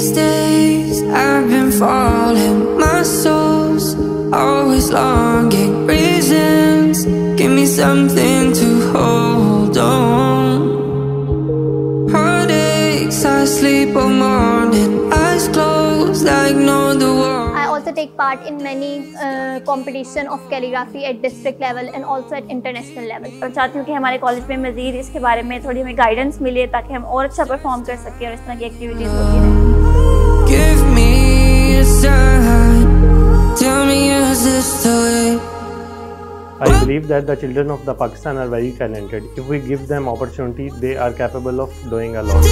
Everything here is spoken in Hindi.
These days I've been falling. My soul's always longing Reasons. Give me something to hold on. Heartaches, I sleep all morning. Eyes closed, I no the world. Also take part in many uh, competition of calligraphy at district level and also at international level. और चाहती हूँ कि हमारे कॉलेज में मज़ीद इसके बारे में थोड़ी हमें गाइडेंस मिले ताकि हम और अच्छा परफॉर्म कर सकें और इस तरह की एक्टिविटीज़ होती रहें Give me a sign. Tell me, is this the way? I believe that the children of the Pakistan are very talented. If we give them opportunity, they are capable of doing a lot.